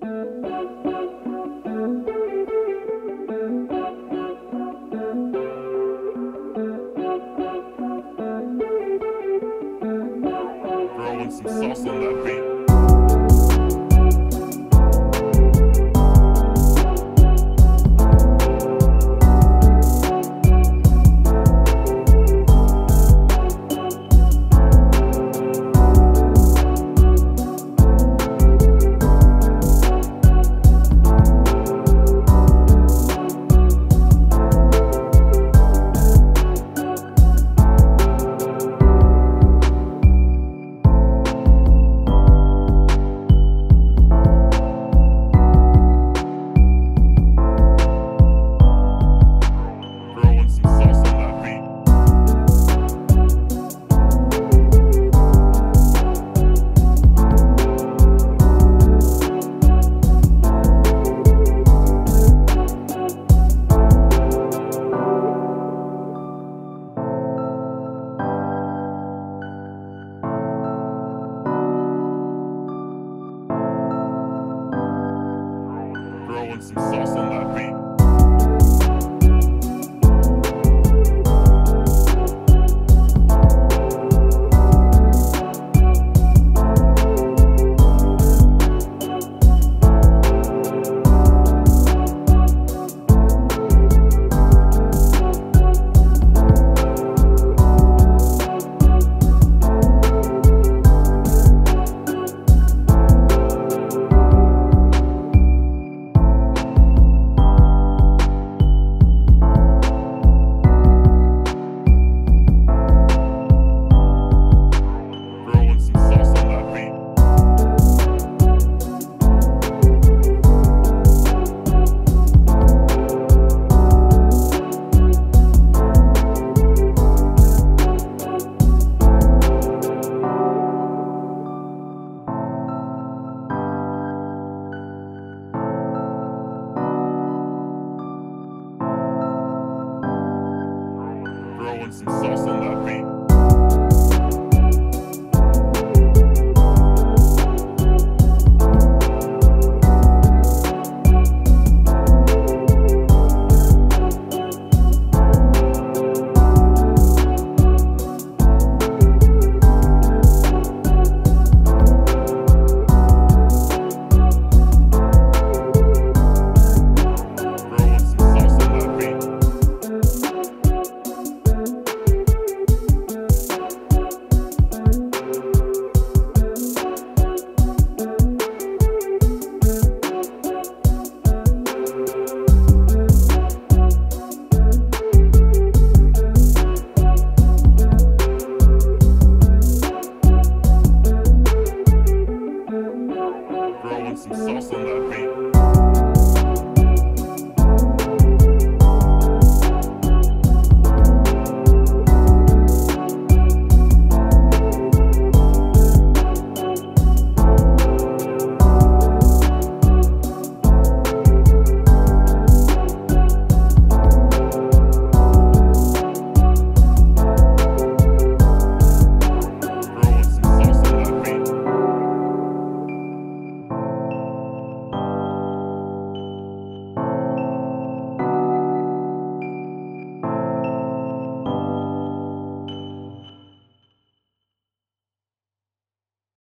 Throwing some sauce on that beat. Some sauce on that beat. Throwing some sauce on that beat. Some sauce on that.